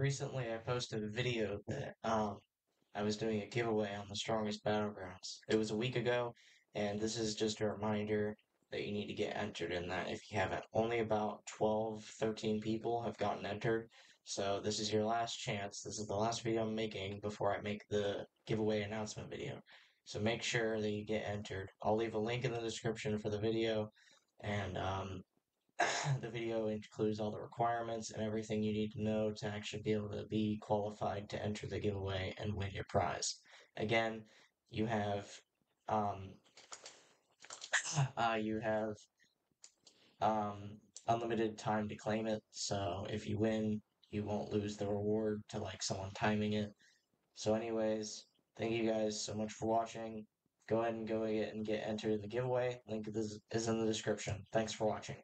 recently I posted a video that um I was doing a giveaway on the Strongest Battlegrounds. It was a week ago, and this is just a reminder that you need to get entered in that if you haven't. Only about 12, 13 people have gotten entered, so this is your last chance. This is the last video I'm making before I make the giveaway announcement video. So make sure that you get entered. I'll leave a link in the description for the video, and um, the video includes all the requirements and everything you need to know to actually be able to be qualified to enter the giveaway and win your prize. Again, you have um, uh, you have um, unlimited time to claim it. So if you win, you won't lose the reward to like someone timing it. So, anyways, thank you guys so much for watching. Go ahead and go and get entered in the giveaway. Link is in the description. Thanks for watching.